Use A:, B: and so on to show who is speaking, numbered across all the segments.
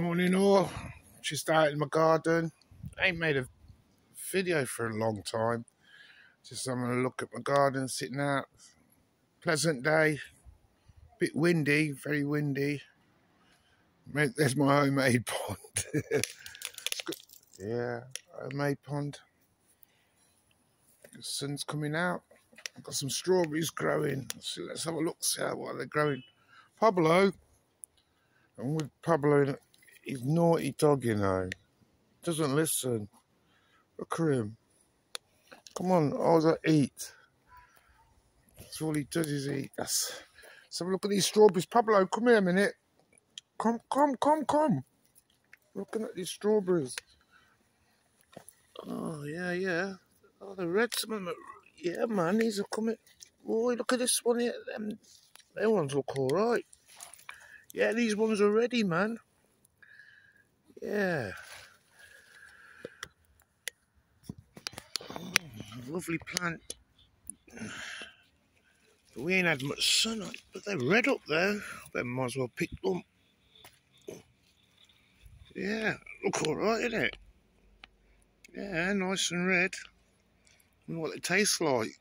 A: Morning all. Just out in my garden. I ain't made a video for a long time. Just I'm gonna look at my garden, sitting out. Pleasant day. Bit windy, very windy. There's my homemade pond. yeah, homemade pond. The sun's coming out. I've got some strawberries growing. So let's have a look, see how what they're growing. Pablo. I'm with Pablo He's naughty dog, you know. Doesn't listen. Look at him. Come on, all that eat. That's all he does is eat. That's... So look at these strawberries. Pablo, come here a minute. Come, come, come, come. Looking at these strawberries. Oh, yeah, yeah. Oh, the red. Yeah, man, these are coming. Boy, look at this one here. Them, them ones look all right. Yeah, these ones are ready, man. Yeah. Lovely plant. We ain't had much sun but they're red up there. I might as well pick them. Yeah, look alright, isn't it? Yeah, nice and red. I what it tastes like.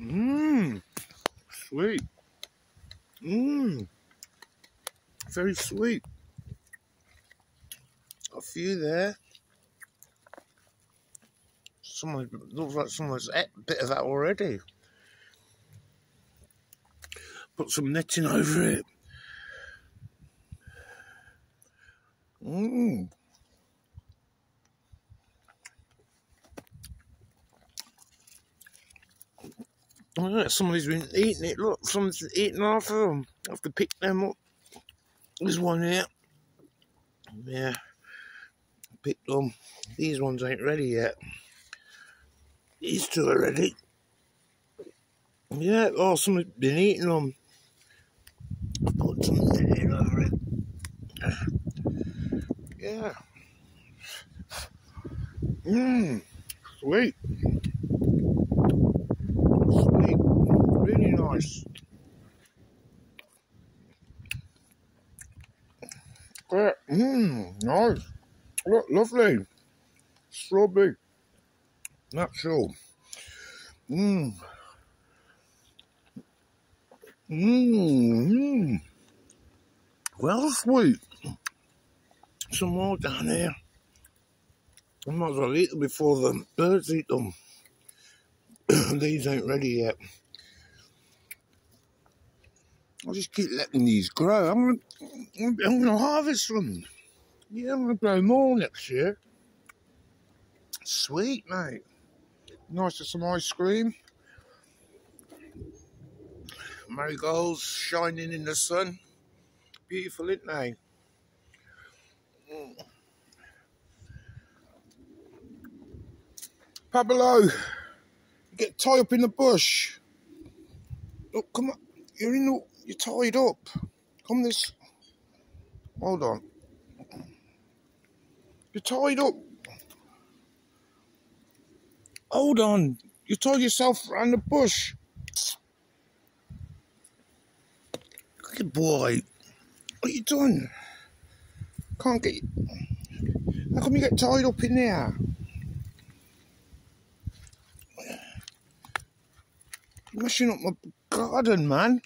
A: Mmm, sweet. Mmm very sweet. A few there. Someone looks like someone's ate a bit of that already. Put some netting over it. Mmm. Somebody's been eating it. Look, someone's eating half of them. I have to pick them up. There's one here. Yeah. Picked them. These ones ain't ready yet. These two are ready. Yeah, oh, someone's been eating them. I've put some in over it. Yeah. Mmm. Sweet. Sweet. Really nice. Yeah. Mmm, nice. Look, lovely. Strawberry. Natural. Mmm. mmm. Mmm. Well, sweet. Some more down here. I might as well eat them before the birds eat them. These ain't ready yet. I'll just keep letting these grow. I'm gonna, I'm gonna harvest them. Yeah, I'm gonna grow more next year. Sweet, mate. Nice to some ice cream. Marigolds shining in the sun. Beautiful, isn't they? Pablo, get tied up in the bush. Look, come on. You're in the you're tied up. Come this. Hold on. You're tied up. Hold on. You tied yourself around the bush. Good boy. What are you doing? Can't get. How come you get tied up in there? You're messing up my garden, man.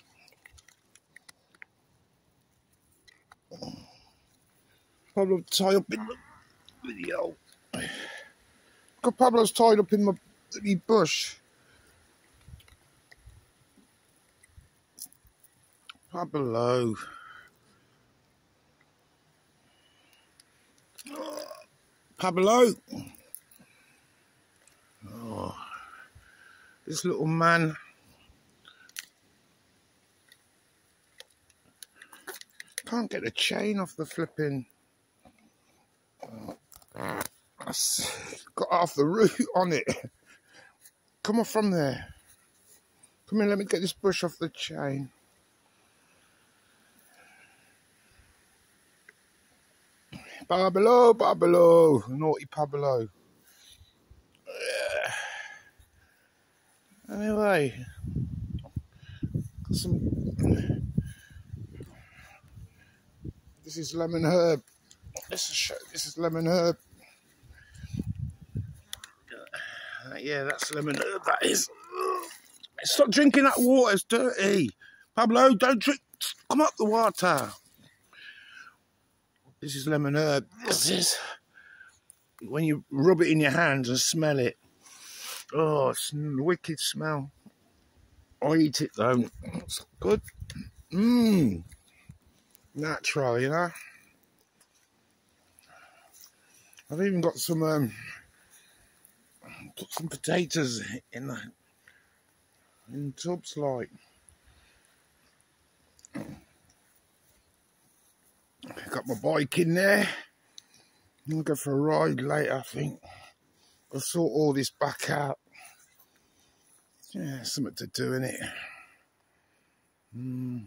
A: Pablo tied up in the video. Got Pablo's tied up in my bush. Pablo. Pablo. Oh, this little man. Can't get the chain off the flipping. Got off the root on it. Come off from there. Come here, let me get this bush off the chain. Pablo, Pablo, naughty Pablo. Anyway, got some This is lemon herb. This is this is lemon herb. Yeah, that's lemon herb. That is. Stop drinking that water. It's dirty. Pablo, don't drink. Come up the water. This is lemon herb. This is when you rub it in your hands and smell it. Oh, it's a wicked smell. I eat it though. It's good. Mmm. Natural, you know. I've even got some um put some potatoes in the in tubs like got my bike in there. I'll go for a ride later, I think. I'll sort all this back out. Yeah, something to do in it. Mm.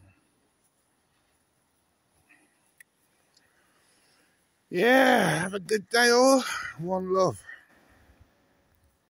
A: Yeah, have a good day all. One love.